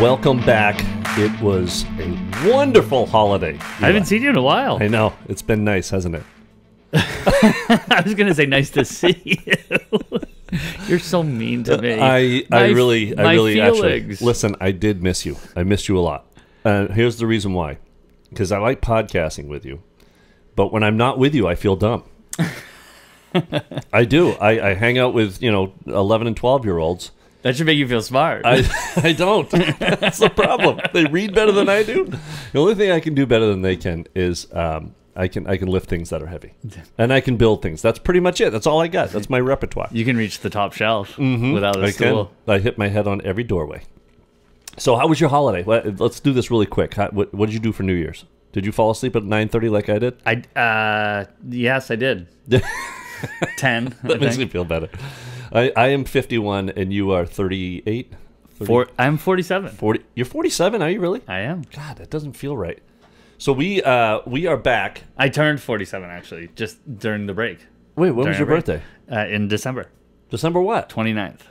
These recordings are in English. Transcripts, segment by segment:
Welcome back. It was a wonderful holiday. I haven't seen you in a while. I know. It's been nice, hasn't it? I was gonna say nice to see you. You're so mean to me. I, I My- really, I really actually listen. I did miss you. I missed you a lot. Uh, here's the reason why: because I like podcasting with you, but when I'm not with you, I feel dumb. I do. I, I hang out with you know 11 and 12 year olds. That should make you feel smart. I I don't. That's the problem. They read better than I do. The only thing I can do better than they can is um, I can I can lift things that are heavy, and I can build things. That's pretty much it. That's all I got. That's my repertoire. you can reach the top shelf without a I stool. can. I hit my head on every doorway. So, how was your holiday? Let's do this really quick. How, what, what did you do for New Year's? Did you fall asleep at nine thirty like I did? I uh yes, I did. Ten. I That makes me feel better. I, I am fifty one, and you are 38? 30 Four, I'm 47. 40 You're forty seven. Are you really? I am. God, that doesn't feel right. So we uh we are back. I turned 47 actually, just during the break Wait, when was your break. birthday? uh, in December December what? 29th.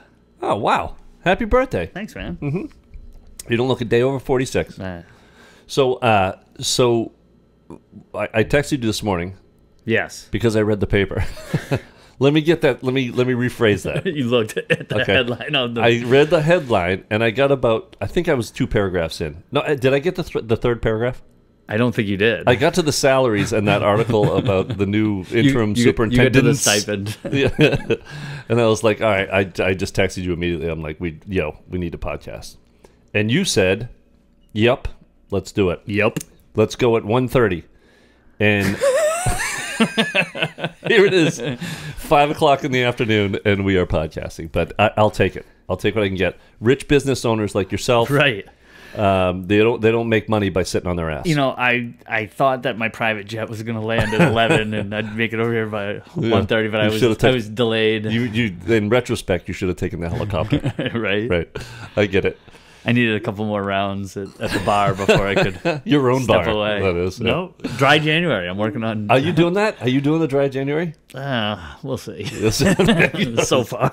Oh wow! Happy birthday! Thanks, man. Mm-hmm. You don't look a day over forty six. Uh, So uh so I, I texted you this morning yes. because I read the paper. let me get that. Let me let me rephrase that. You looked at the Okay. headline of the. I read the headline and I got about. I think I was two paragraphs in. No, uh, did I get the th- the third paragraph? I don't think you did. I got to the salaries and that article about the new you, interim you, superintendent. You get to the stipend. yeah. and I was like, all right, I, I just texted you immediately. I'm like, we, yo, we need a podcast. And you said, yep, let's do it. yep. Let's go at 1.30. And here it is, 5 o'clock in the afternoon, and we are podcasting. But I, I'll take it. I'll take what I can get. Rich business owners like yourself, Right. um, they don't they don't make money by sitting on their ass. You know, I I thought that my private jet was going to land at 11 and I'd make it over here by 1:30, but I was I was delayed. you, you, in retrospect, you should have taken the helicopter. right? right. I get it. I needed a couple more rounds at, at the bar before I could Your own step bar. away. That is. yeah. No, dry January. I'm working on. Are you doing that? Are you doing the dry January? Uh, we'll see. so far,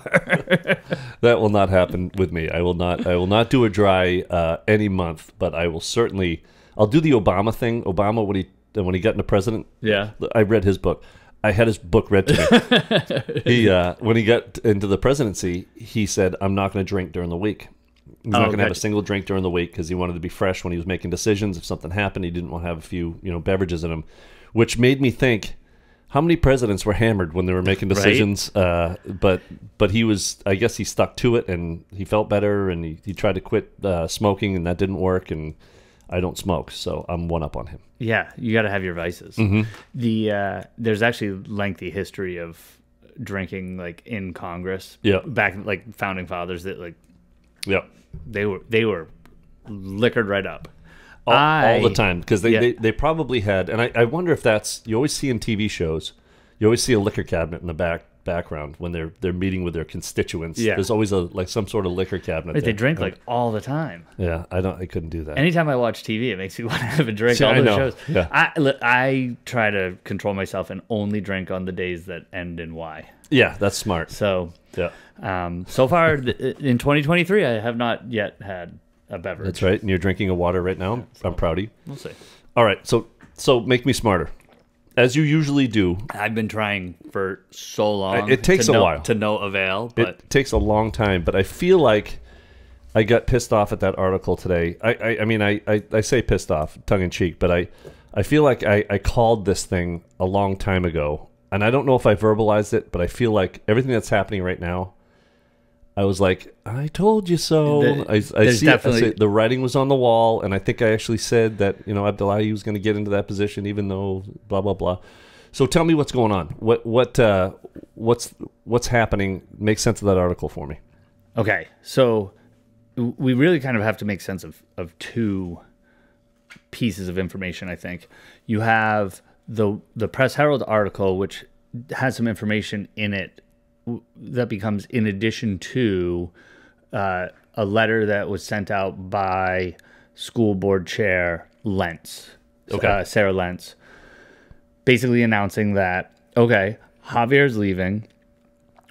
that will not happen with me. I will not. I will not do a dry uh, any month, but I will certainly. I'll do the Obama thing. Obama when he when he got into president. yeah. I read his book. I had his book read to me. he uh, when he got into the presidency, he said, "I'm not going to drink during the week. He's not Oh, going to have a single drink during the week because he wanted to be fresh when he was making decisions. If something happened, he didn't want to have a few you know beverages in him, which made me think." How many presidents were hammered when they were making decisions? Uh, but but he was, I guess, he stuck to it, and he felt better, and he, he tried to quit uh, smoking, and that didn't work. And I don't smoke, so I'm one up on him. Yeah, you got to have your vices. Mm-hmm. The uh, there's actually lengthy history of drinking like in Congress. Yeah. back like founding fathers that like Yeah. They were they were liquored right up. all, all the time because they, yeah. they, they probably had and I, I wonder if that's you always see in TV shows you always see a liquor cabinet in the back background when they're they're meeting with their constituents Yeah. there's always a like some sort of liquor cabinet Right, they drink like all the time. yeah I don't I couldn't do that Anytime I watch TV, it makes me want to have a drink. See, all I those know. shows. Yeah. I I try to control myself and only drink on the days that end in Y. yeah that's smart So yeah um, so far th- in 2023, I have not yet had a beverage. that's right and you're drinking a water right now I'm, I'm proud of you We'll see. all right so so make me smarter as you usually do I've been trying for so long. It takes a no, while. to no avail, but it takes a long time, but I feel like I got pissed off at that article today. I, I, I mean, I, I, I say pissed off, tongue in cheek, but I, I feel like I, I called this thing a long time ago, and I don't know if I verbalized it, but I feel like everything that's happening right now. I was like, I told you so. The- I, I see, it. I the writing was on the wall, and I think I actually said that you know Abdullahi was going to get into that position, even though blah blah blah. So tell me what's going on. What what uh, what's what's happening? Make sense of that article for me. okay. So we really kind of have to make sense of of two pieces of information. I think you have the the Press Herald article, which has some information in it that becomes in addition to uh, a letter that was sent out by school board chair Lentz, Okay. uh, Sarah Lentz, basically announcing that okay, Xavier's leaving.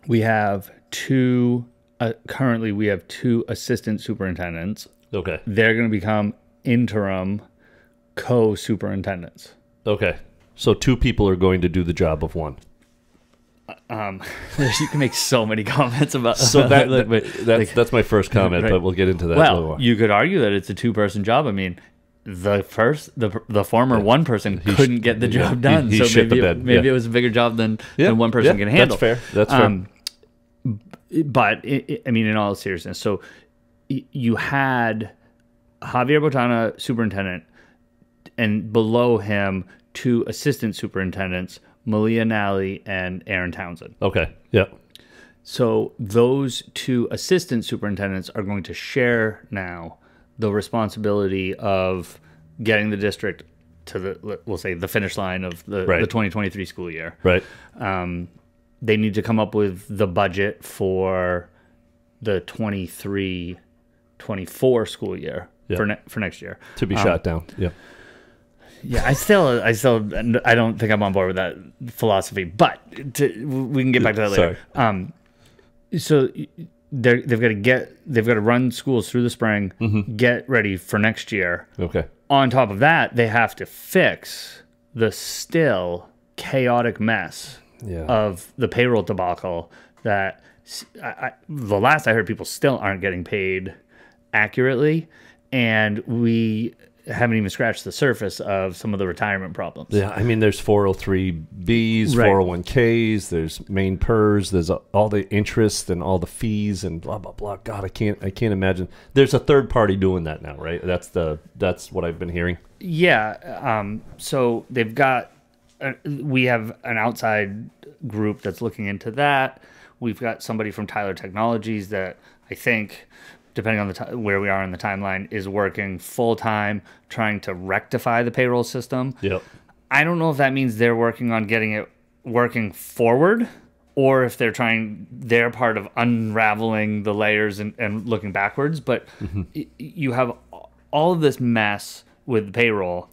We have two. Uh, currently, we have two assistant superintendents. Okay. They're going to become interim co superintendents. Okay. So two people are going to do the job of one. Um, you can make so many comments about So that, like, that- that's like, that's my first comment, Right. but we'll get into that. well, you could argue that it's a two person job. I mean, the first the the former one person sh- couldn't get the job he- done, he so shit the maybe it, maybe yeah. it was a bigger job than Yeah, than one person yeah, can handle. That's fair. That's fair. Um, but i i I mean, in all seriousness, so you had Xavier Botana, superintendent, and below him two assistant superintendents, Melea Nalli and Aaron Townsend. okay. Yeah. So those two assistant superintendents are going to share now the responsibility of getting the district to the we'll say the finish line of the, Right. the 2023 school year. Right. Um, they need to come up with the budget for the 23 24 school year Yeah. for ne- for next year. To be shot down. Yeah. Yeah, I still, I still, I don't think I'm on board with that philosophy. But to, we can get back to that later. Um, so they're, they've got to get, they've got to run schools through the spring, get ready for next year. Okay. On top of that, they have to fix the still chaotic mess Yeah. of the payroll debacle that I, I, the last I heard, people still aren't getting paid accurately, and we haven't even scratched the surface of some of the retirement problems. Yeah, I mean, there's 403bs, Right. 401ks, there's MainePERS, there's all the interest and all the fees and blah blah blah. God, I can't, I can't imagine. There's a third party doing that now, right? That's the, that's what I've been hearing. Yeah. Um, so they've got, uh, we have an outside group that's looking into that. We've got somebody from Tyler Technologies that I think, depending on the ti where we are in the timeline, is working full time trying to rectify the payroll system. Yep. I don't know if that means they're working on getting it working forward or if they're trying their part of unraveling the layers and, and looking backwards. But y- you have all of this mess with payroll,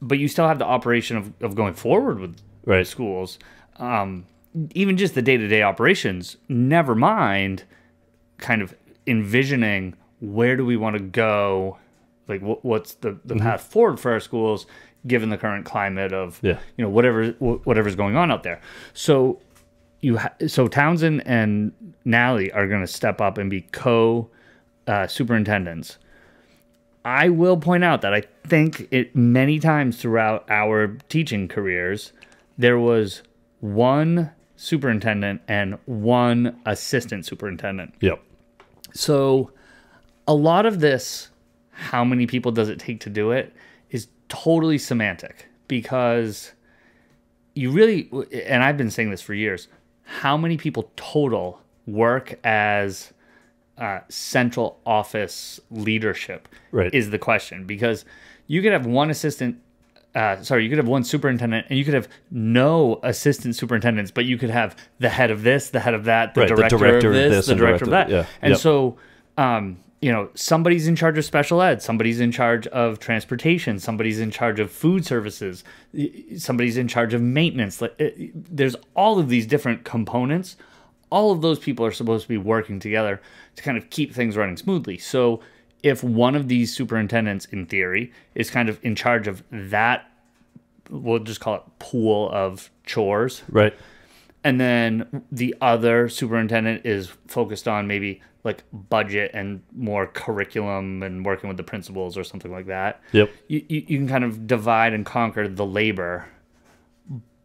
but you still have the operation of, of going forward with Right. schools. Um, even just the day to day operations, never mind kind of envisioning where do we want to go like what, what's the, the path forward for our schools given the current climate of Yeah. you know whatever wh- whatever's going on out there so you ha- so Townsend and Nalli are going to step up and be co uh, superintendents I will point out that I think it many times throughout our teaching careers there was one superintendent and one assistant superintendent Yep. So, a lot of this, how many people does it take to do it, is totally semantic because you really, and I've been saying this for years, how many people total work as uh, central office leadership Right. is the question because you could have one assistant. Uh, sorry, you could have one superintendent, and you could have no assistant superintendents, but you could have the head of this, the head of that, the Right, the director, director of this, this the and director of that. director- yeah, And yep. so, um, you know, somebody's in charge of special ed, somebody's in charge of transportation, somebody's in charge of food services, somebody's in charge of maintenance. There's all of these different components. All of those people are supposed to be working together to kind of keep things running smoothly. So, if one of these superintendents, in theory, is kind of in charge of that, we'll just call it pool of chores, Right. and then the other superintendent is focused on maybe like budget and more curriculum and working with the principals or something like that. Yep. You, you, you can kind of divide and conquer the labor,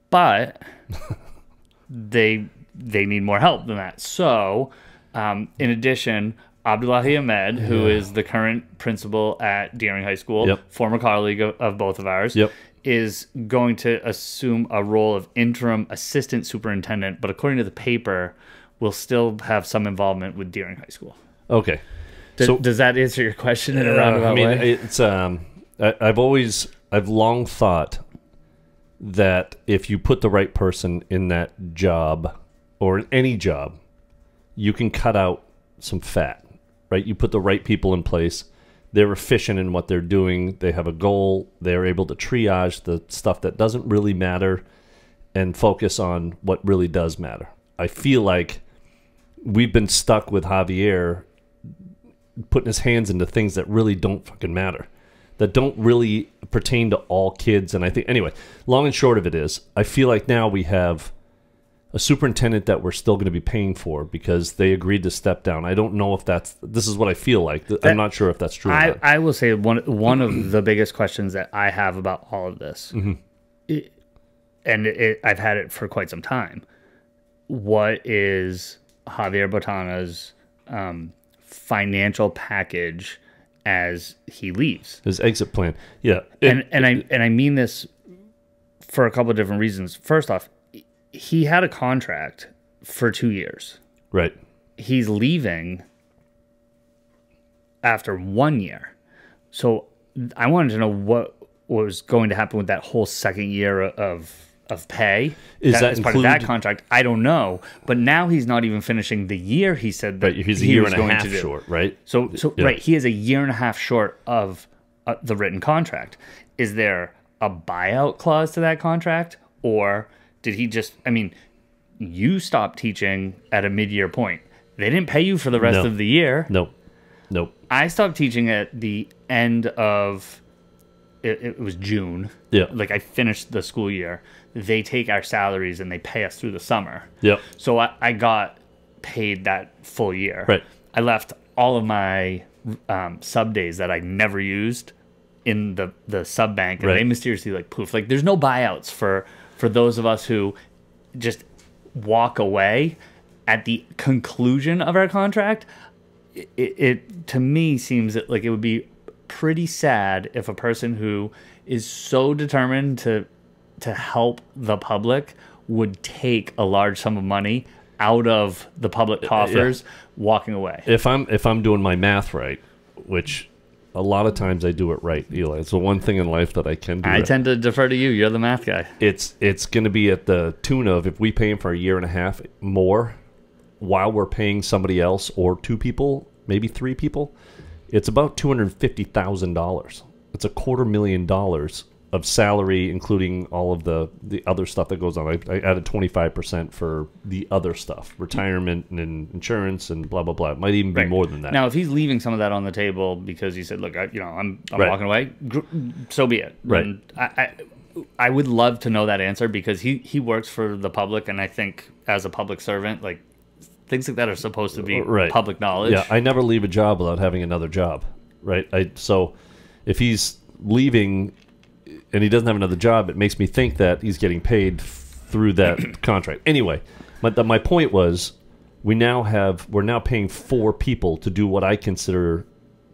but they they need more help than that. So, um, in addition, Abdullahi Ahmed, who is the current principal at Deering High School, Yep. former colleague of, of both of ours, Yep. is going to assume a role of interim assistant superintendent, but according to the paper, will still have some involvement with Deering High School. Okay. Does, So- does that answer your question in a Uh, roundabout I mean, way? it's um, I, I've always, I've long thought that if you put the right person in that job or in any job, you can cut out some fat, right? You put the right people in place. They're efficient in what they're doing. They have a goal. They're able to triage the stuff that doesn't really matter and focus on what really does matter. I feel like we've been stuck with Xavier putting his hands into things that really don't fucking matter, that don't really pertain to all kids. And I think anyway, long and short of it is, I feel like now we have a superintendent that we're still going to be paying for because they agreed to step down. I don't know if that's this is what I feel like. I'm not sure if that's true. or I, not. I will say one one of the biggest questions that I have about all of this, Mm-hmm. it- and it, I've had it for quite some time. What is Xavier Botana's um, financial package as he leaves? His exit plan, yeah, It- and and I and I mean this for a couple of different reasons. First off, he had a contract for two years. right, He's leaving after one year. So I wanted to know what was going to happen with that whole second year of of pay. Is that as part of that contract? I don't know. But now he's not even finishing the year he said that but he's a he year and a half short, right? So, so Yeah. right, he is a year and a half short of uh, the written contract. Is there a buyout clause to that contract, or did he just? I mean, you stopped teaching at a mid-year point. They didn't pay you for the rest No. of the year. Nope, nope. I stopped teaching at the end of. It, it was June. Yeah. Like I finished the school year. They take our salaries and they pay us through the summer. Yep. So I, I got paid that full year. Right. I left all of my um, sub days that I never used in the the sub bank, and Right. they mysteriously like poof. Like there's no buyouts for for those of us who just walk away at the conclusion of our contract. It, it, to me seems that like it would be pretty sad if a person who is so determined to to help the public would take a large sum of money out of the public uh, coffers walking away. if I'm if I'm doing my math right, which a lot of times I do it right, Eli. It's the one thing in life that I can do. I right. tend to defer to you. You're the math guy. it's it's going to be at the tune of if we pay him for a year and a half more, while we're paying somebody else or two people, maybe three people, it's about two hundred fifty thousand dollars. It's a quarter million dollars of salary, including all of the the other stuff that goes on. I, I added twenty five percent for the other stuff, retirement and insurance and blah blah blah. It might even be Right. more than that. Now, if he's leaving some of that on the table because he said, "Look, I, you know, I'm, I'm Right. walking away," gr- so be it. Right. And I, I, I would love to know that answer because he he works for the public, and I think as a public servant, like things like that are supposed to be uh, Right. public knowledge. Yeah, I never leave a job without having another job, right? I so if he's leaving and he doesn't have another job, it makes me think that he's getting paid through that contract. Anyway, but the, my point was, we now have we're now paying four people to do what I consider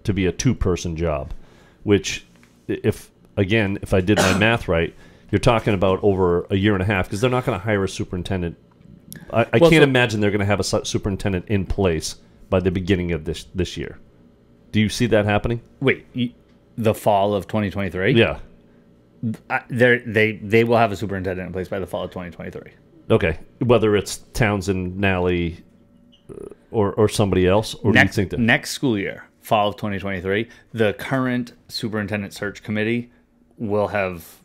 to be a two-person job, which if again if I did my math right, you're talking about over a year and a half because they're not going to hire a superintendent. I, I Well, can't so- imagine they're going to have a superintendent in place by the beginning of this this year. Do you see that happening? Wait, the fall of 2023? Yeah. I, they're- they they will have a superintendent in place by the fall of 2023. Okay. Whether it's Townsend, Nalli, uh, or or somebody else, or next do you think that? next school year, fall of 2023, the current superintendent search committee will have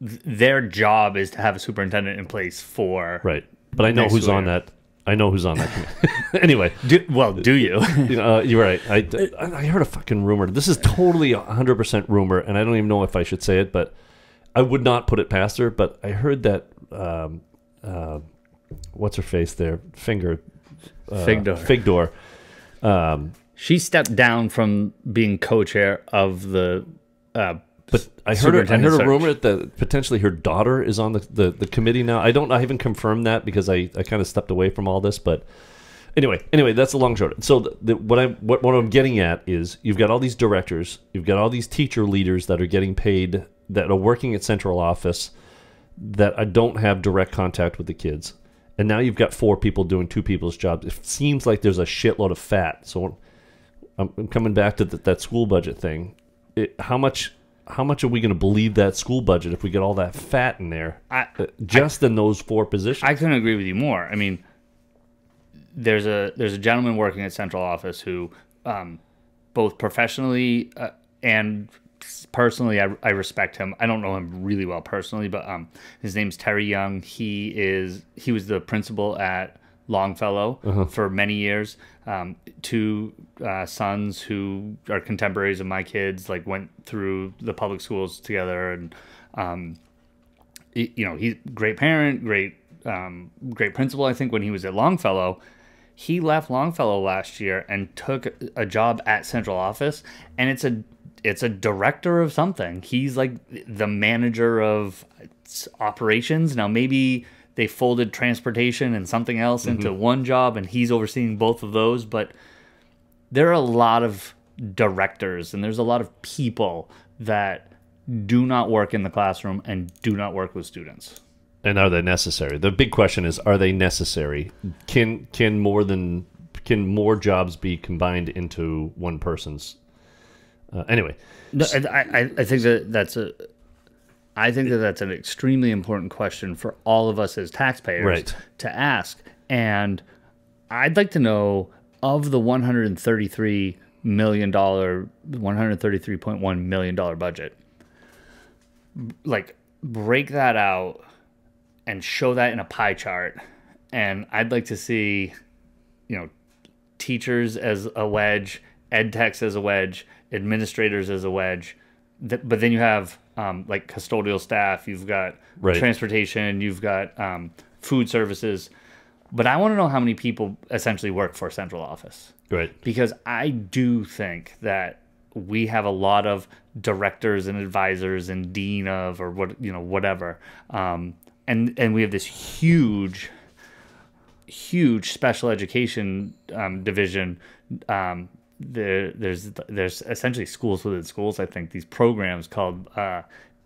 their job is to have a superintendent in place for right. But I know who's on that. I know who's on that. committee. anyway, Do, well, do you? you know, uh, you're right. I, I heard a fucking rumor. This is totally 100% rumor, and I don't even know if I should say it, but I would not put it past her. But I heard that, um, uh, what's her face there? Finger. Uh, Figdor. Figdor. Um, she stepped down from being co-chair of the. Uh, but I heard her, I heard a rumor that potentially her daughter is on the, the, the committee now. I don't I haven't confirmed that because I, I kind of stepped away from all this, but anyway, anyway, that's the long short. So the, the, what I what, what I'm getting at is you've got all these directors, you've got all these teacher leaders that are getting paid that are working at central office that I don't have direct contact with the kids. And now you've got four people doing two people's jobs. It seems like there's a shitload of fat. So I'm, I'm coming back to th that school budget thing. It, how much how much are we going to believe that school budget if we get all that fat in there I, uh, just in those four positions? I couldn't agree with you more. I mean, there's a there's a gentleman working at central office who, um, both professionally uh, and personally, I, I respect him. I don't know him really well personally, but um, his name's Terry Young. He is he was the principal at Longfellow Uh-huh. for many years. Um, two uh, sons who are contemporaries of my kids, like went through the public schools together, and um, you know, he's great parent, great um, great principal. I think when he was at Longfellow, he left Longfellow last year and took a job at central office, and it's a it's a director of something. He's like the manager of operations. Now maybe they folded transportation and something else into one job, and he's overseeing both of those. But there are a lot of directors and there's a lot of people that do not work in the classroom and do not work with students. And are they necessary? The big question is: Are they necessary? Can can more than can more jobs be combined into one person's? Uh, anyway, No, I, I, I think that that's a. I think that that's an extremely important question for all of us as taxpayers Right. to ask, and I'd like to know of the 133 million dollar, 133.1 million dollar budget. Like, break that out and show that in a pie chart, and I'd like to see, you know, teachers as a wedge, ed techs as a wedge, administrators as a wedge. Th- but then you have um, like custodial staff, you've got Right. transportation, you've got um, food services. But I want to know how many people essentially work for central office right. because I do think that we have a lot of directors and advisors and dean of or what you know whatever, um, and and we have this huge, huge special education um, division. Um, there, there's there's essentially schools within schools. I think these programs called uh,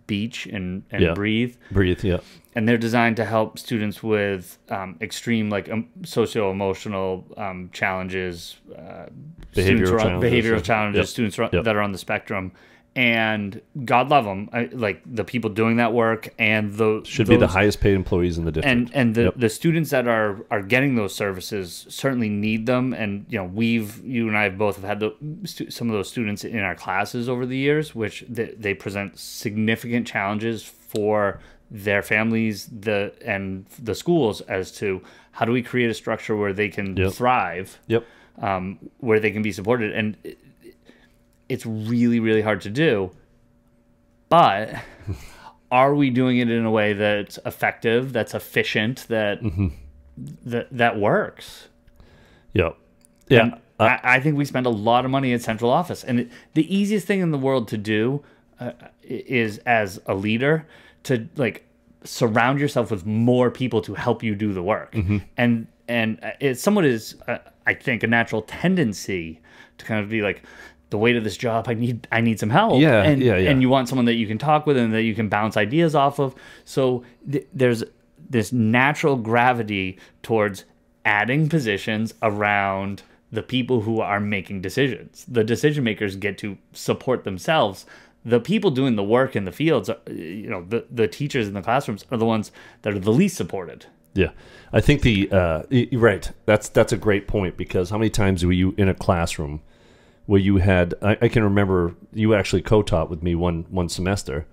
Beach and and Yeah. Breathe Breathe. Yeah. and they're designed to help students with um, extreme like um, socio-emotional um, challenges uh, Behavioral who are on- challenges, behavioral challenges students Yep. that are on the spectrum and god love them I, like the people doing that work and the Should be the highest paid employees in the district. and and the, Yep. the students that are are getting those services certainly need them and you know we've you and I both have had the, some of those students in our classes over the years which they, they present significant challenges for their families the and the schools as to how do we create a structure where they can Yep. thrive yep. um, where they can be supported and it's really really hard to do. But are we doing it in a way that's effective that's efficient that that that works? Yep. Yeah. and I, I think we spend a lot of money at central office. And it, the easiest thing in the world to do uh, is as a leader to like surround yourself with more people to help you do the work. And and it's somewhat is uh, i think a natural tendency to kind of be like the weight of this job i need i need some help Yeah, and, yeah, yeah. and you want someone that you can talk with and that you can bounce ideas off of so th- there's this natural gravity towards adding positions around the people who are making decisions. The decision makers get to support themselves. The people doing the work in the fields, you know, the, the teachers in the classrooms are the ones that are the least supported. Yeah, I think the uh, right. That's that's a great point because how many times were you in a classroom where you had? I, I can remember you actually co-taught with me one one semester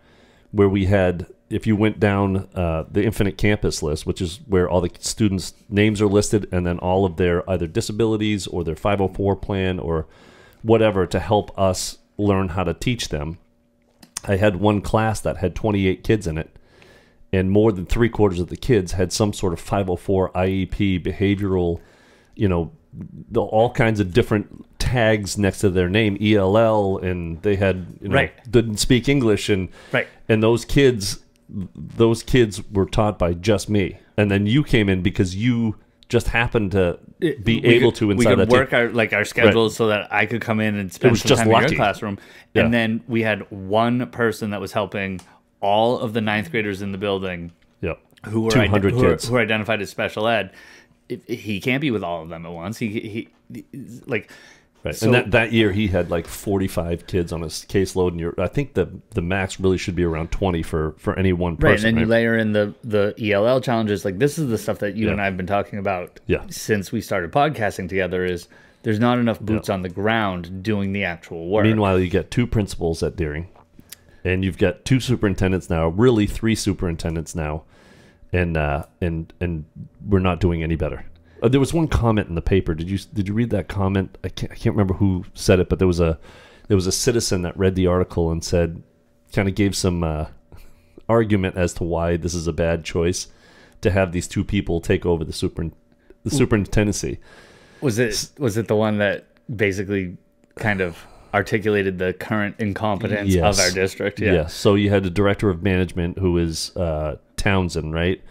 where we had. If you went down uh, the Infinite Campus list, which is where all the students' names are listed, and then all of their either disabilities or their 504 plan or whatever to help us learn how to teach them. I had one class that had 28 kids in it, and more than three quarters of the kids had some sort of 504 IEP behavioral, you know, the, all kinds of different tags next to their name, ELL, and they had you know, Right. didn't speak English, and Right. and those kids, those kids were taught by just me, and then you came in because you just happened to be We able could- to we could that work team. our like our schedules so that I could come in and spend some just time in lucky. your classroom. Yeah. And then we had one person that was helping all of the ninth graders in the building Yep. who were, 200 ide- who, who are identified as special ed. If, he can't be with all of them at once. He, he, he like Right. So- and that, that year he had like 45 kids on his caseload, and you're, I think the the max really should be around 20 for for any one person. right, and then you layer in the the ELL challenges. Like this is the stuff that you Yeah. and I have been talking about Yeah. since we started podcasting together. Is there's not enough boots on the ground doing the actual work. Meanwhile, you get two principals at Deering, and you've got two superintendents now, really three superintendents now, and uh, and and we're not doing any better. Uh, there was one comment in the paper. Did you did you read that comment? I can't I can't remember who said it, but there was a there was a citizen that read the article and said, kind of gave some uh, argument as to why this is a bad choice to have these two people take over the super the superintendency. Was it was it the one that basically kind of articulated the current incompetence Yes. of our district? Yeah. Yes. So you had the director of management who is uh, Townsend, right?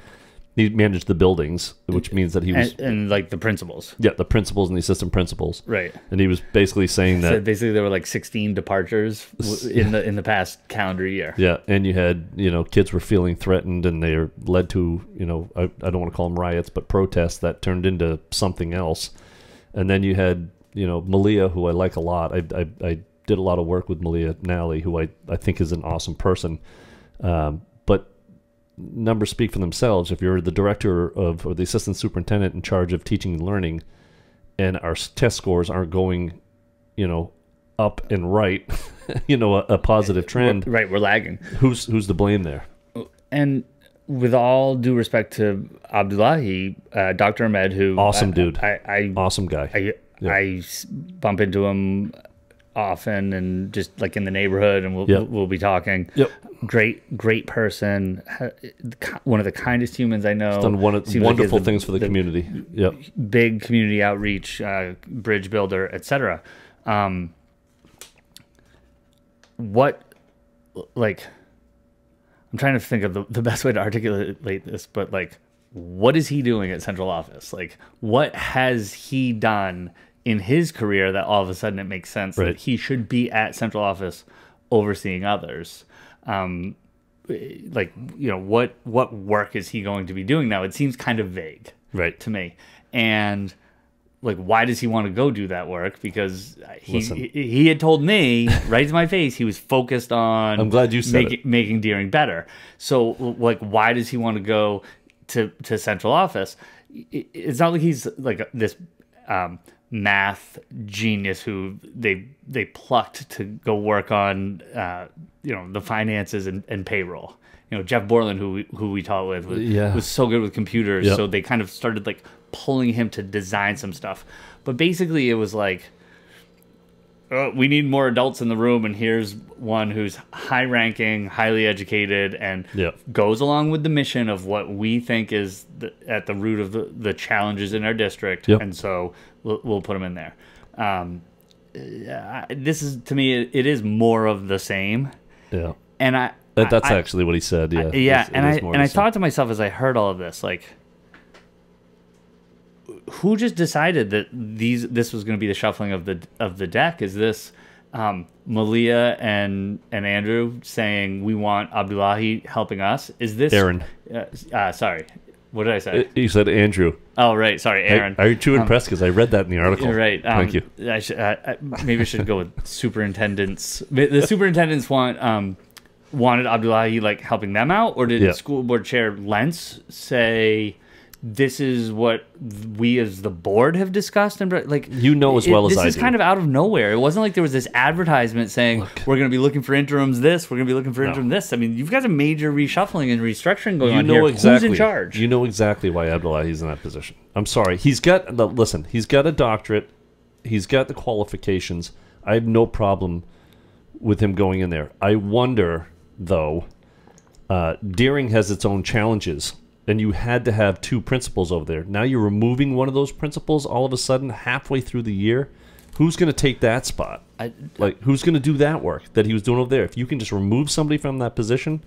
He managed the buildings, which means that he was And, and like the principals. yeah the principals and the assistant principals, Right. and he was basically saying So that basically there were like 16 departures in the in the past calendar year. Yeah, and you had you know kids were feeling threatened, and they are led to you know I, I don't want to call them riots, but protests that turned into something else. And then you had you know Melea, who I like a lot. I I, I did a lot of work with Melea Nalli, who I I think is an awesome person. Um, but numbers speak for themselves. If you're the director of or the assistant superintendent in charge of teaching and learning, and our test scores aren't going, you know, up and right, you know, a, a positive trend Right, we're lagging. who's who's to blame there? And with all due respect to Abdullahi, uh, Dr. Ahmed, who Awesome I- dude. I I, Awesome guy. I, Yeah. I bump into him often and just like in the neighborhood, and we'll Yep. we'll, be talking. Yep. Great, great person. One of the kindest humans I know. Done one, Seems like wonderful the- things for the, community. Yep. big community outreach, uh, bridge builder, etc. Um, what, like, I'm trying to think of the, the best way to articulate this, but like, what is he doing at central office? Like, what has he done in his career that all of a sudden it makes sense Right. that he should be at central office overseeing others? Um, like, you know, what what work is he going to be doing now? It seems kind of vague Right. to me. And like, why does he want to go do that work? Because he he, he had told me right to my face he was focused on. I'm glad you said making, making Deering better. So like, why does he want to go to to central office? It's not like he's like this. Um, math genius who they they plucked to go work on uh, you know the finances and, and payroll. You know Jeff Borland, who we, who we taught with, was, Yeah. was so good with computers. Yep. So they kind of started like pulling him to design some stuff. But basically, it was like, uh, we need more adults in the room, and here's one who's high ranking, highly educated, and Yep. goes along with the mission of what we think is the, at the root of the, the challenges in our district. Yep. And so we'll, we'll put him in there. Um, uh, this is, to me, it, it is more of the same. Yeah. And I, That, that's I, actually what he said. Yeah. yeah, It's- and I and I same. thought to myself as I heard all of this, like, who just decided that these this was going to be the shuffling of the of the deck? Is this um, Melea and and Andrew saying we want Abdullahi helping us? Is this Aaron. Uh, uh, sorry, what did I say? You said Andrew. oh, right, sorry, Aaron. Are you too impressed? Because I read that in the article. You're right. Um, Thank you. I should, uh, I- maybe I should go with superintendents. The superintendents want um, wanted Abdullahi like helping them out, or did Yeah. school board chair Lentz say this is what we as the board have discussed? And like You know as it- well as this I is do. kind of out of nowhere. It wasn't like there was this advertisement saying we're going to be looking for interims. This we're going to be looking for interim. This. I mean, you've got a major reshuffling and restructuring going You on know here. exactly. Who's in charge? You know exactly why Abdullah Abdullahi's in that position. I'm sorry. He's got the listen. He's got a doctorate. He's got the qualifications. I have no problem with him going in there. I wonder though. Uh, Deering has its own challenges, and you had to have two principals over there. Now you're removing one of those principals all of a sudden halfway through the year. Who's going to take that spot? I- like who's going to do that work that he was doing over there? If you can just remove somebody from that position,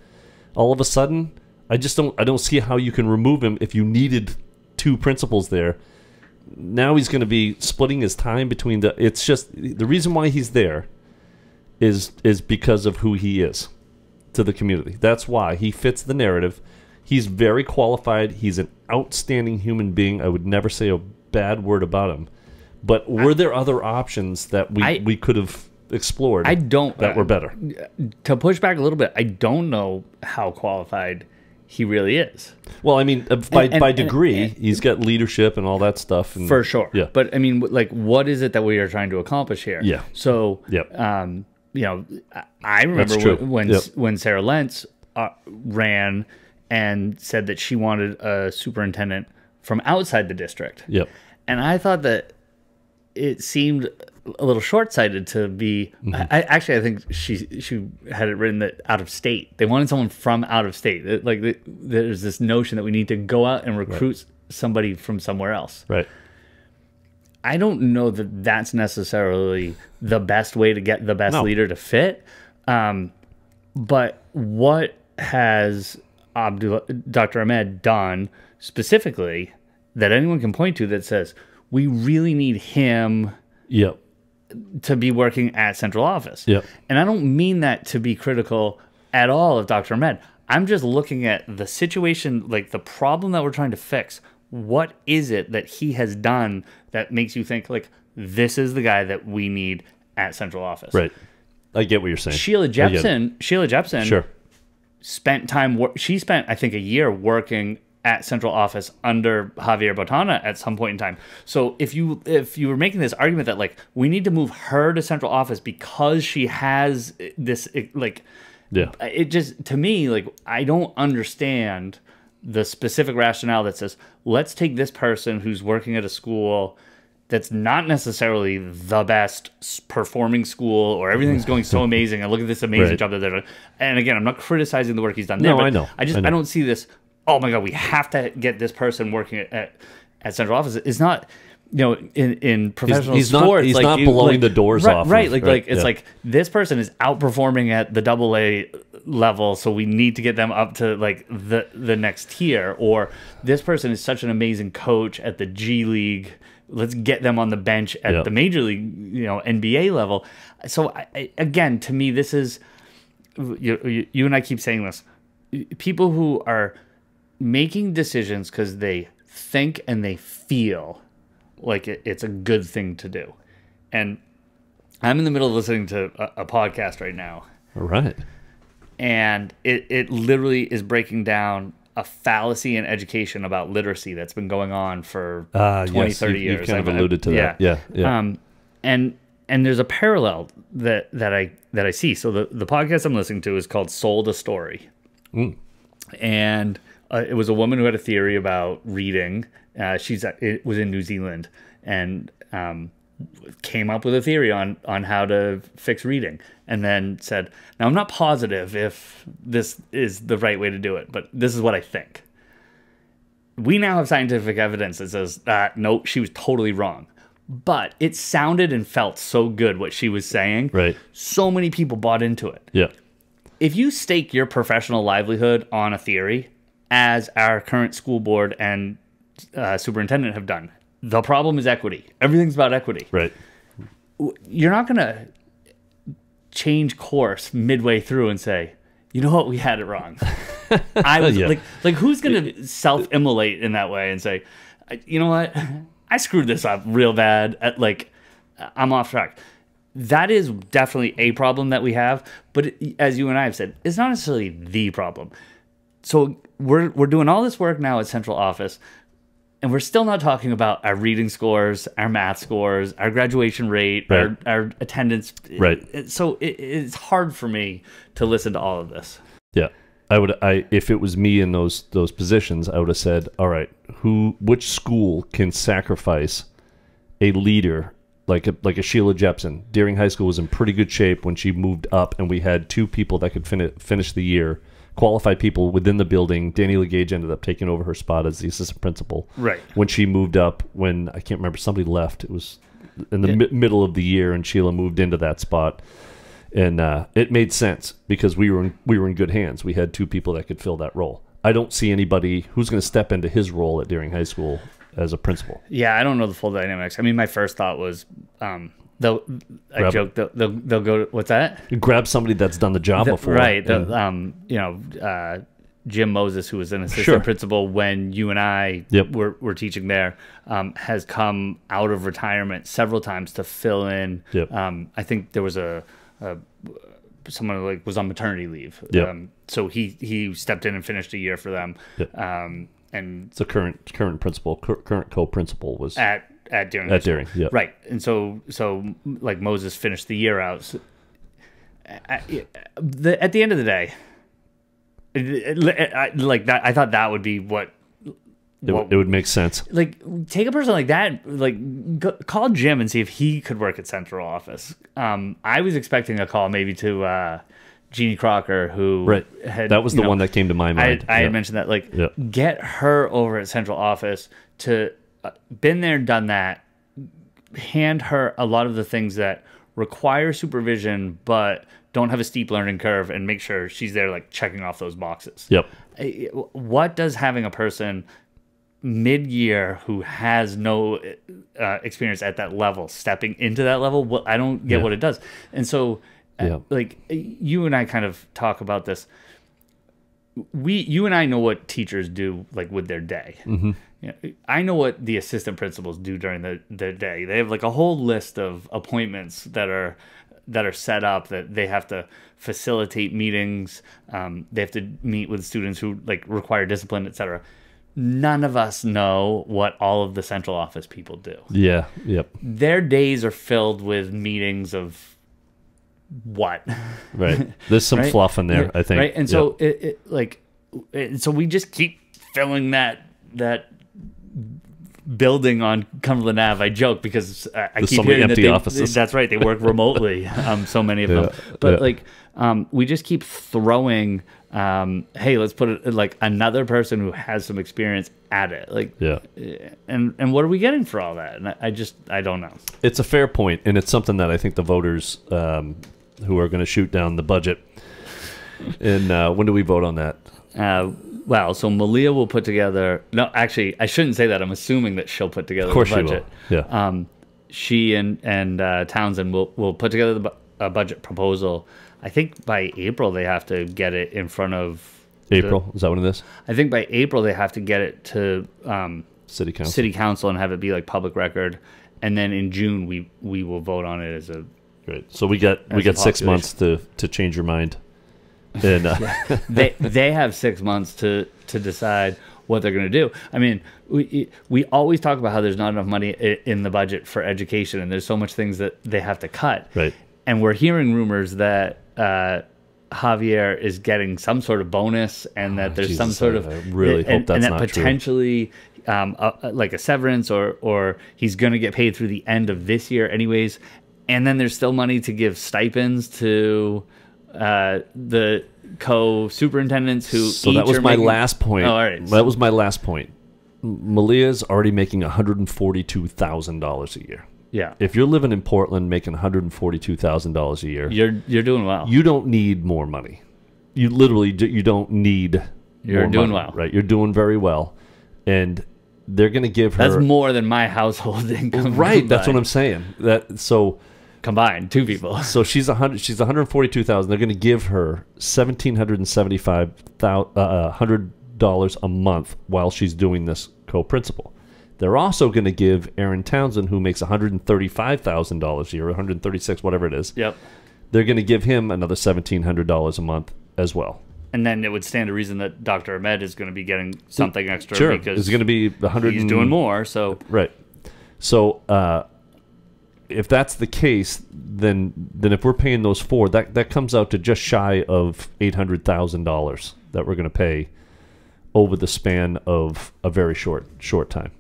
all of a sudden, I just don't I don't see how you can remove him if you needed two principals there. Now he's going to be splitting his time between the. It's just the reason why he's there is is because of who he is to the community. That's why he fits the narrative. He's very qualified. He's an outstanding human being. I would never say a bad word about him. But were there other options that we, I- we could have explored I don't that were better? to push back a little bit, I don't know how qualified he really is. Well, I mean, uh, by, And- and- by degree, and- he's got leadership and all that stuff. And, For sure. Yeah. But I mean, like, what is it that we are trying to accomplish here? Yeah. So, Yep. um, you know, I- I remember when when, Yep. when Sarah Lentz uh, ran and said that she wanted a superintendent from outside the district. Yep. And I thought that it seemed a little short-sighted to be. I, I actually I think she she had it written that out of state. They wanted someone from out of state. Like there's this notion that we need to go out and recruit somebody from somewhere else. Right. I don't know that that's necessarily the best way to get the best No. leader to fit. Um, but what has Abdul, Dr. Ahmed done specifically that anyone can point to that says we really need him Yep. to be working at central office? Yep. And I don't mean that to be critical at all of Dr. Ahmed. I'm just looking at the situation, like the problem that we're trying to fix. What is it that he has done that makes you think like this is the guy that we need at central office? Right. I get what you're saying. Sheila I get it. Jepson, Sheila Jepson Sure. Spent time she spent I think a year working at central office under Xavier Botana at some point in time. So if you if you were making this argument that like we need to move her to central office because she has eh, this eh, like Yeah. it just to me like I don't understand the specific rationale that says let's take this person who's working at a school that's not necessarily the best performing school or everything's going so amazing and look at this amazing Right. job that they're doing. And again, I'm not criticizing the work he's done there. No, but I know. I just I I, don't see this. Oh my god, we have to get this person working at at, central office. It's not. You know, in, in professional he's not- sports, he's like not blowing like- the doors right, off Right, of- like right, like it's yeah. like this person is outperforming at the double A level, so we need to get them up to like the the next tier. Or this person is such an amazing coach at the G League. Let's get them on the bench at Yeah. the major league, you know, NBA level. So I, I, again, to me, this is you, you, you and I keep saying this. People who are making decisions because they think and they feel like it, it's a good thing to do. And I'm in the middle of listening to a, a podcast right now, All right. and it, it literally is breaking down a fallacy in education about literacy that's been going on for Ah, 20, yes, 30 you- years. you've kind of I've- alluded to that. Yeah, yeah. Um, and and there's a parallel that that I that I see. So the the podcast I'm listening to is called Sold a Story, Mm. and uh, it was a woman who had a theory about reading. Uh, she's it was in New Zealand and um, came up with a theory on on how to fix reading, and then said, "Now I'm not positive if this is the right way to do it, but this is what I think." we now have scientific evidence that says that no, she was totally wrong. But it sounded and felt so good what she was saying. Right. So many people bought into it. Yeah. If you stake your professional livelihood on a theory, as our current school board and uh, superintendent have done, the problem is equity. Everything's about equity Right. you're not gonna change course midway through and say, you know what, we had it wrong. I was Yeah. like, like who's gonna self-immolate in that way and say, you know what, I screwed this up real bad. At like, I'm off track. That is definitely a problem that we have, but it, as you and I have said, it's not necessarily the problem. So we're we're doing all this work now at central office and we're still not talking about our reading scores, our math scores, our graduation rate, Right. our, our attendance. Right. So it, it's hard for me to listen to all of this. Yeah. I would I if it was me in those those positions, I would have said, "All right, who which school can sacrifice a leader like a, like a Sheila Jepson? Deering High School was in pretty good shape when she moved up and we had two people that could fin- finish the year, qualified people within the building. Danny Legage ended up taking over her spot as the assistant principal. Right. When she moved up when I can't remember somebody left. It was in the mi- middle of the year and Sheila moved into that spot and uh, it made sense because we were in, we were in good hands. We had two people that could fill that role. I don't see anybody who's going to step into his role at Deering High School as a principal. Yeah, I don't know the full dynamics. I mean, my first thought was um, they'll. I Grab- joke they'll, they'll they'll go. What's that? Grab somebody that's done the job The- before, right. The, and- um, you know, uh, Jim Moses, who was an assistant Sure. principal when you and I Yep. were, were teaching there, um, has come out of retirement several times to fill in. Yep. Um, I think there was a, a someone like was on maternity leave. Yep. Um, so he he stepped in and finished a year for them. Yep. Um, and the current current principal, cur- current co-principal was at at Deering. At. Deering, yeah. Right, and so so like Moses finished the year out. So, at, the, at the end of the day, I- like that, I thought that would be what It, Well- it would make sense. like take a person like that like go, call jim and see if he could work at central office um i was expecting a call maybe to uh jeannie crocker who Right. had That was the know, one that came to my mind. I Yeah. had mentioned that like Yeah. get her over at central office to been there done that hand her a lot of the things that require supervision but don't have a steep learning curve and make sure she's there like checking off those boxes. Yep. What does having a person mid-year who has no uh, experience at that level stepping into that level what i don't get Yeah. what it does. And so uh, like you and i kind of talk about this. We you and i know what teachers do like with their day mm-hmm. i know what the assistant principals do during the, the day they have like a whole list of appointments that are that are set up that they have to facilitate meetings um, they have to meet with students who like require discipline etc none of us know what all of the central office people do Yeah. Yep. their days are filled with meetings of what Right. There's some right? fluff in there. Yeah, I think. Right, and so it, it like, and so we just keep filling that that building on Cumberland Ave. I joke because I, I keep so hearing that empty they, offices. That's right, they work remotely. um, so many of them, but yeah. like, um, we just keep throwing. Um, hey, let's put it like another person who has some experience at it. Like, yeah. and and what are we getting for all that? And I, I just I don't know. It's a fair point, and it's something that I think the voters um, who are going to shoot down the budget. And uh, when do we vote on that? Uh, well, so Melea will put together. No, actually, I shouldn't say that. I'm assuming that she'll put together Of course the she will. budget. Yeah. Um, she and and uh, Townsend will will put together the bu- a budget proposal. I think by April they have to get it in front of the- April is that what it is? I think by April they have to get it to um, City council. city council and have it be like public record, and then in June we we will vote on it as a. Great. So we get we got six months to to change your mind. And uh, they they have six months to to decide what they're going to do. I mean, we we always talk about how there's not enough money in the budget for education, and there's so much things that they have to cut. Right. And we're hearing rumors that uh, Xavier is getting some sort of bonus, and that there's some Oh, sort I- of I really and, hope and that's that not true. potentially. Um, uh, like a severance, or or he's going to get paid through the end of this year, anyways. And then there's still money to give stipends to uh, the co superintendents who. so that was my making- last point. Oh, all right. That was my last point. Melea's already making one hundred and forty-two thousand dollars a year. Yeah, If you're living in Portland making one hundred and forty-two thousand dollars a year, you're you're doing well. you don't need more money. You literally do, you don't need. You're more doing money, well. right? You're doing very well, and they're going to give her That's more than my household income. right. That's what. I'm saying. That so combined. Two people. so she's a hundred. She's one hundred forty-two thousand. They're going to give her seventeen hundred and seventy-five thousand uh, hundred dollars a month while she's doing this co-principal. They're also going to give Aaron Townsend, who makes one hundred and thirty-five thousand dollars a year, one hundred thirty-six, whatever it is. Yep. They're going to give him another seventeen hundred dollars a month as well. And then it would stand to reason that Dr. Ahmed is going to be getting something extra Sure, because it's going to be hundred. he's doing more. So Right. So uh, if that's the case, then then if we're paying those four, that that comes out to just shy of eight hundred thousand dollars that we're going to pay over the span of a very short short time.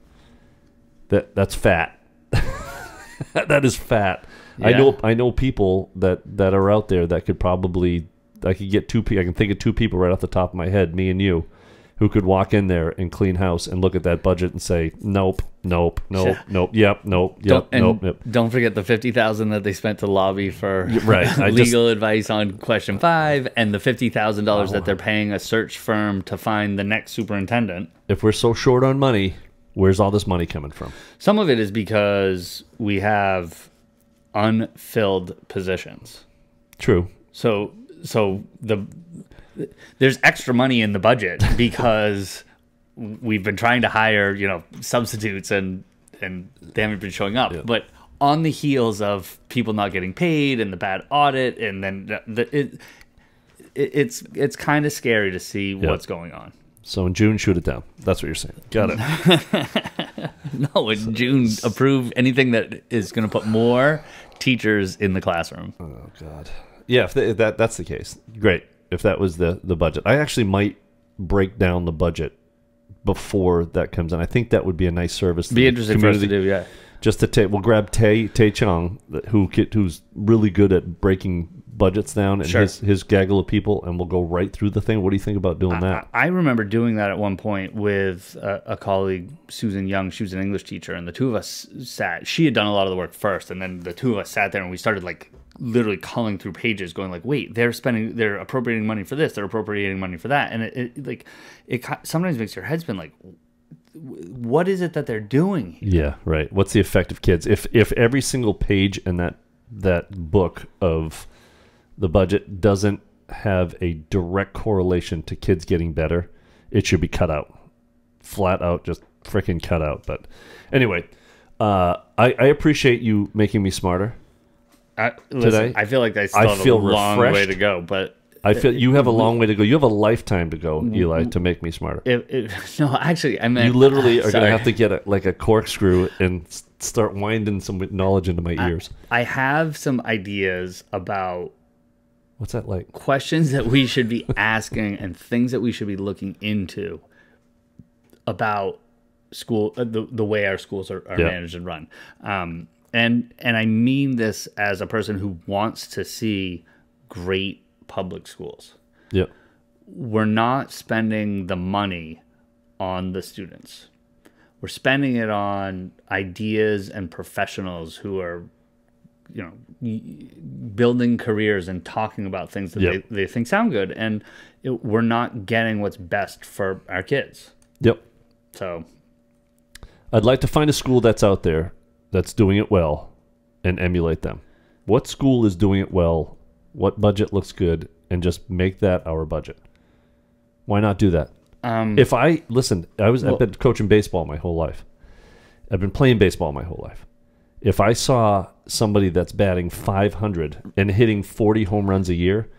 That that's fat. that is fat. I know I know people that that are out there that could probably I could get two people I can think of two people right off the top of my head, me and you, who could walk in there and clean house and look at that budget and say, Nope, nope, nope, Yeah. nope, yep, nope, don't, yep, nope, yep. don't forget the fifty thousand that they spent to lobby for right. I just- legal advice on question five, and the fifty thousand dollars that they're paying a search firm to find the next superintendent. If we're so short on money, where's all this money coming from? Some of it is because we have unfilled positions. True. So so the there's extra money in the budget because we've been trying to hire, you know, substitutes and and they haven't been showing up. But on the heels of people not getting paid and the bad audit and then the, it, it it's it's kind of scary to see what's going on. So in June, shoot it down. That's what you're saying. Got it. No, in June approve anything that is going to put more teachers in the classroom. Oh God. Yeah, if, th- if that that's the case, great. If that was the the budget, I actually might break down the budget before that comes in. I think that would be a nice service. To Be interesting for us to do. Yeah. Just to take, we'll grab Tay Tay Chung, that- who who's really good at breaking budgets down and Sure. his his gaggle of people, and we'll go right through the thing. What do you think about doing that? I I remember doing that at one point with a, a colleague, Susan Young. She was an English teacher, and the two of us sat. She had done a lot of the work first, and then the two of us sat there and we started like literally culling through pages, going like, "Wait, they're spending, they're appropriating money for this, they're appropriating money for that," and it, it like it sometimes makes your head spin. Like, what is it that they're doing? here? Yeah, right. What's the effect of kids? If if every single page in that that book of the budget doesn't have a direct correlation to kids getting better, it should be cut out. Flat out, just freaking cut out. But anyway, uh, I, I appreciate you making me smarter. I, listen, Today, I feel like I still I have feel a long way to go, but I feel you have a long way to go. You have a lifetime to go, Eli, to make me smarter. if, if, no, actually, I meant You literally are going to have to get a, like a corkscrew and s- start winding some knowledge into my ears. I have some ideas about What's that like? questions that we should be asking and things that we should be looking into about school uh, the, the way our schools are, are Yeah. managed and run um, and and i mean this as a person who wants to see great public schools Yep. we're not spending the money on the students we're spending it on ideas and professionals who are you know building careers and talking about things that Yep. they, they think sound good and it, we're not getting what's best for our kids Yep. so I'd like to find a school that's out there that's doing it well and emulate them. What school is doing it well? What budget looks good? And just make that our budget. Why not do that? um, If I listen, I was Well- I've been coaching baseball my whole life. I've been playing baseball my whole life. If I saw somebody that's batting 500 and hitting 40 home runs a year,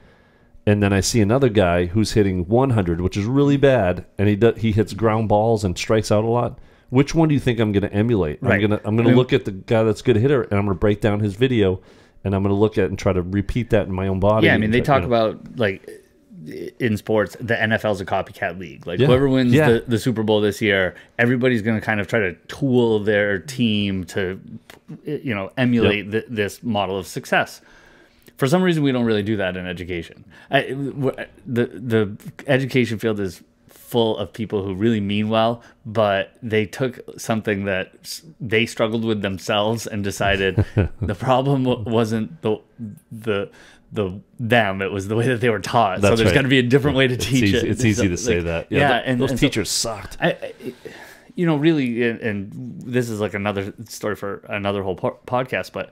and then I see another guy who's hitting 100, which is really bad, and he does, he hits ground balls and strikes out a lot. Which one do you think I'm going to emulate? I'm going to I'm going to look at the guy that's a good hitter, and I'm going to break down his video, and I'm going to look at and try to repeat that in my own body. yeah i mean they talk you know. about like in sports the nfl's a copycat league like Yeah. whoever wins Yeah. the, the super bowl this year everybody's going to kind of try to tool their team to you know emulate th- this model of success for some reason we don't really do that in education I, the the education field is full of people who really mean well but they took something that they struggled with themselves and decided the problem wasn't the the the them it was the way that they were taught so That's there's right. got to be a different way to It's teach easy, it it's easy to say like, that. yeah, th- and those and so- teachers sucked. I, I, you know, really, and, and this is like another story for another whole po- podcast, but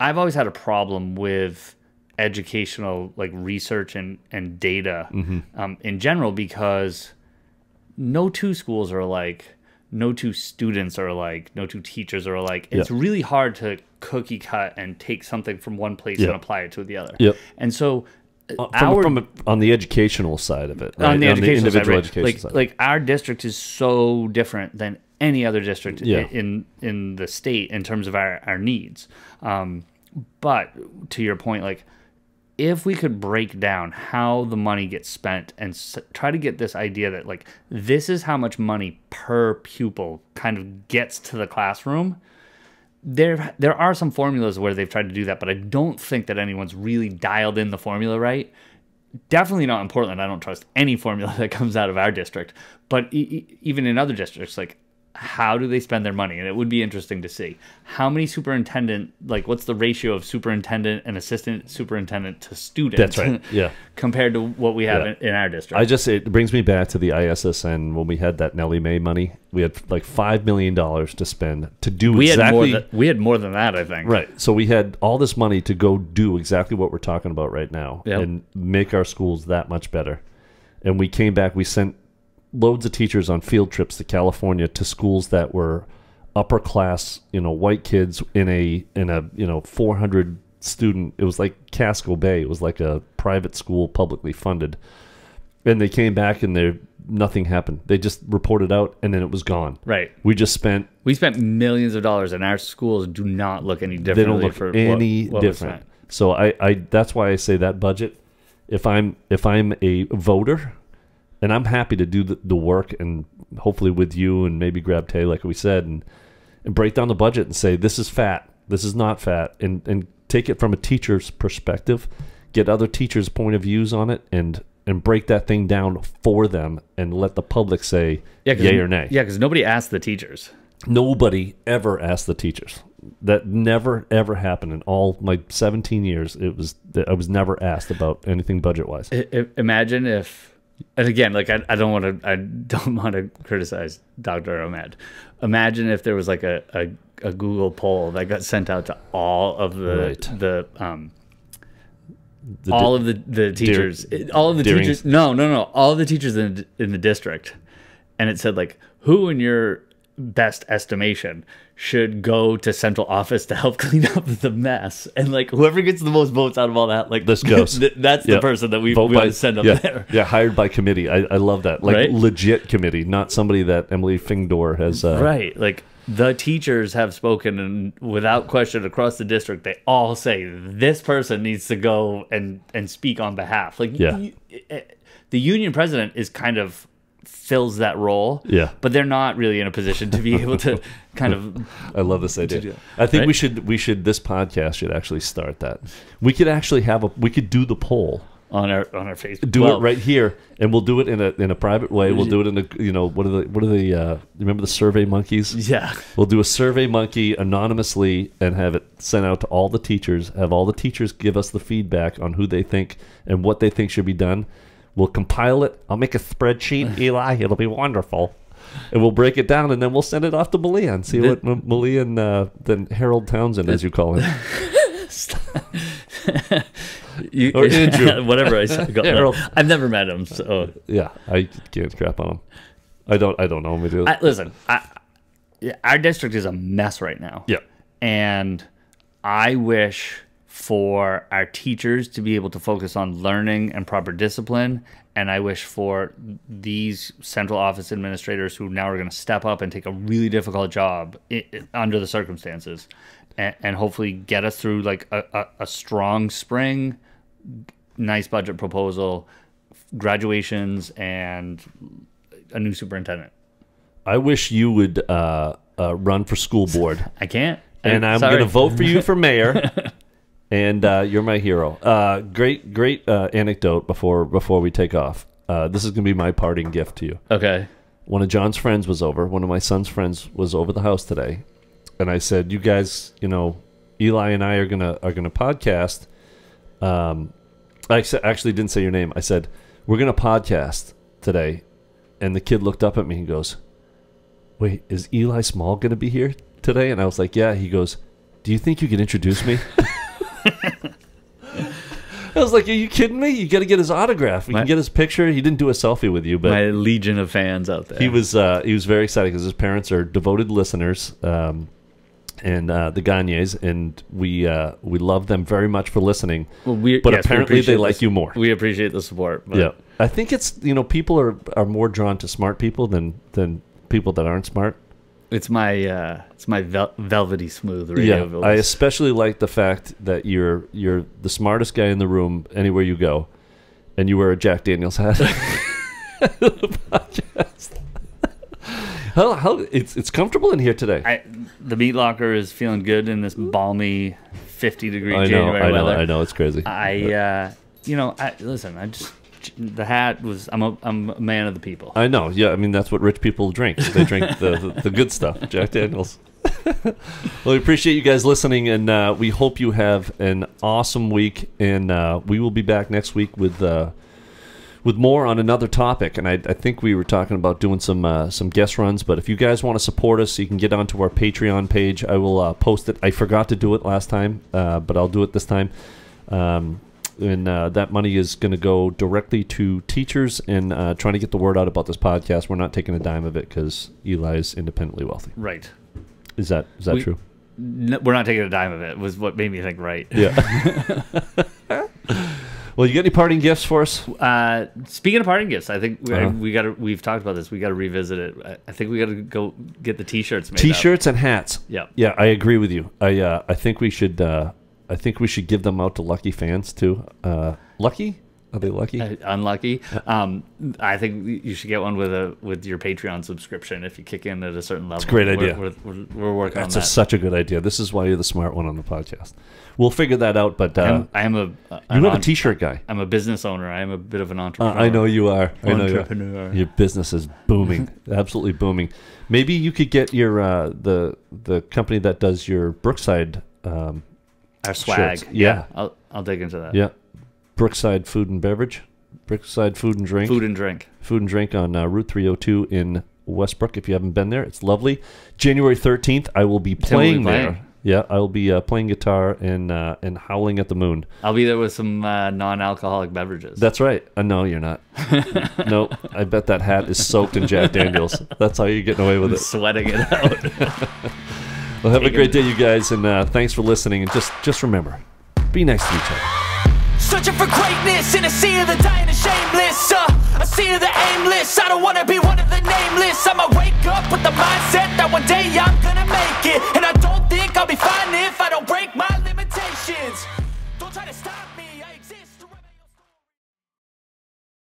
I've always had a problem with educational like research and and data Mm-hmm. um, in general because no two schools are alike, no two students are alike, no two teachers are alike. It's Yeah. really hard to cookie cut and take something from one place Yeah. and apply it to the other. Yep. And so. uh, from, our from a, on the educational side of it, right? on the educational side, individual right? education like side. like our district is so different than any other district Yeah. in in the state in terms of our our needs. Um, but to your point, like if we could break down how the money gets spent and try to get this idea that like this is how much money per pupil kind of gets to the classroom there there are some formulas where they've tried to do that but i don't think that anyone's really dialed in the formula right. Definitely not in portland. I don't trust any formula that comes out of our district. But e- even in other districts like how do they spend their money and it would be interesting to see how many superintendent like what's the ratio of superintendent and assistant superintendent to student That's right. Yeah. compared to what we have Yeah. in, in our district I just it brings me back to the ISSN when we had that Nellie Mae money. We had like five million dollars to spend to do we had exactly than, we had more than that i think right. So we had all this money to go do exactly what we're talking about right now Yep. and make our schools that much better. And we came back. We sent loads of teachers on field trips to California to schools that were upper class, you know, white kids in a in a you know 400 student. It was like Casco Bay. It was like a private school, publicly funded. And they came back and they nothing happened. They just reported out and then it was gone. right We just spent We spent millions of dollars, and our schools do not look any different. they don't look for what- any what was different. So I, I that's why I say that budget. If I'm if I'm a voter, and I'm happy to do the, the work and hopefully with you and maybe grab Tay like we said and and break down the budget and say this is fat, this is not fat, and and take it from a teacher's perspective, get other teachers' point of views on it, and and break that thing down for them and let the public say Yeah, yay or nay. Yeah, because nobody asked the teachers. Nobody ever asked the teachers. That never ever happened in all my 17 years. It was I was never asked about anything budget wise. Imagine if, and again, like I, I don't want to, I don't want to criticize Dr. Ahmed. Imagine if there was like a, a, a Google poll that got sent out to all of the Right. the um The all of the the teachers, all of the Deering- teachers. No, no, no, all the teachers in in the district, and it said like who in your best estimation should go to central office to help clean up the mess and like whoever gets the most votes out of all that like This goes. th- that's the person that we, Vote we by- want to send up yeah, there Yeah, hired by committee. I, I love that. Like Right? legit committee, not somebody that Emily Figdor has. Uh, Right. Like the teachers have spoken and without question across the district, they all say this person needs to go and, and speak on behalf. Like Yeah. eh, the union president is kind of fills that role. Yeah. But they're not really in a position to be able to kind of I love this idea. I think we should we should this podcast should actually start that. We could actually have a we could do the poll. on our on our Facebook. Do Well, it right here, and we'll do it in a in a private way. We'll do it in a you know what are the what are the uh, remember the Survey Monkeys? Yeah. We'll do a Survey Monkey anonymously and have it sent out to all the teachers. Have all the teachers give us the feedback on who they think and what they think should be done. We'll compile it. I'll make a spreadsheet, Eli. It'll be wonderful. And we'll break it down, and then we'll send it off to Melea and see The- what M- Melea and uh, then Harold Townsend, as you call him. You, Or Andrew. whatever I said. Earl. I've never met him, so Yeah, I can't crap on him. I don't. I don't know him. Do. I, listen, I, our district is a mess right now. yeah. And I wish for our teachers to be able to focus on learning and proper discipline. And I wish for these central office administrators who now are going to step up and take a really difficult job under the circumstances and, and hopefully get us through like a, a, a strong spring, nice budget proposal, graduations, and a new superintendent. I wish you would uh, uh, run for school board. I can't. and I'm going to vote for you for mayor. and uh, you're my hero. Uh, great, great uh, anecdote before before we take off. Uh, this is going to be my parting gift to you. Okay. One of John's friends was over. One of my son's friends was over the house today, and I said, "You guys, you know, Eli and I are gonna are gonna podcast." Um, I actually didn't say your name. I said we're gonna podcast today, and the kid looked up at me and goes, "Wait, is Eli Small gonna be here today?" And I was like, "Yeah." He goes, "Do you think you could introduce me?" I was like, "Are you kidding me? You got to get his autograph. We My- can get his picture." He didn't do a selfie with you, but My legion of fans out there. he was uh, he was very excited because his parents are devoted listeners, um, and uh, the Gagnes, and we uh, we love them very much for listening. Well, we, But yes, we apparently they appreciate like this- you more. We appreciate the support. but Yeah, I think it's you know people are are more drawn to smart people than than people that aren't smart. It's my uh, it's my vel- velvety smooth radio Yeah, voice. I especially like the fact that you're you're the smartest guy in the room anywhere you go, and you wear a Jack Daniels hat. Podcast. how, how it's it's comfortable in here today. I, the meat locker is feeling good in this balmy 50 degree I know, January I know, weather. I know. It's crazy. I, uh, you know, I, listen. I just the hat was. I'm a I'm a man of the people. I know. Yeah, I mean that's what rich people drink. They drink the, the, the good stuff, Jack Daniels. well, we appreciate you guys listening, and uh, we hope you have an awesome week. And uh, we will be back next week with uh, with more on another topic. And I, I think we were talking about doing some uh, some guest runs. But if you guys want to support us, you can get onto our Patreon page. I will uh, post it. I forgot to do it last time, uh, but I'll do it this time. Um, and uh, that money is going to go directly to teachers and uh, trying to get the word out about this podcast. We're not taking a dime of it because Eli is independently wealthy. Right. Is that is that We- true? No, we're not taking a dime of it. Was what made me think right. Yeah. well, you got any parting gifts for us? Uh, speaking of parting gifts, I think we, Uh-huh. we got to. We've talked about this. We got to revisit it. I, think we got to go get the t-shirts made. T-shirts and hats. Yeah. Yeah, I agree with you. I uh, I think we should uh, I think we should give them out to lucky fans too. Uh, lucky, Are they lucky? Uh, unlucky. Um, I think you should get one with a with your Patreon subscription if you kick in at a certain level. It's a great idea. We're, we're, we're working That's on that. such a good idea. This is why you're the smart one on the podcast. We'll figure that out. But uh, I'm, I am a. you an have a T-shirt guy. I'm a business owner. I am a bit of an Uh, entrepreneur. I know you are. I know you are. Entrepreneur. Your business is booming, absolutely booming. Maybe you could get your uh, the the company that does your Brookside. Um, Our swag. Shirts. Yeah. I'll I'll dig into that. yeah, Brookside Food and Beverage, Brookside Food and Drink, Food and drink. Food and Drink on uh, Route 302 in Westbrook. If you haven't been there, it's lovely. January 13th, I will be Tim will be playing there. playing. Yeah, I will be uh, playing guitar and uh, and howling at the moon. I'll be there with some uh, non-alcoholic beverages. That's right. Uh, no, you're not. no, I bet that hat is soaked in Jack Daniels. That's how you're getting away with it. sweating it out. Well, have Take a great it. day, you guys, and uh, thanks for listening. And just just remember, be nice to each other. Searching for greatness in a sea of the dying and shameless. Uh, a sea of the aimless. I don't wanna be one of the nameless. I'ma wake up with the mindset that one day I'm gonna make it, and I don't think I'll be fine if I don't break my.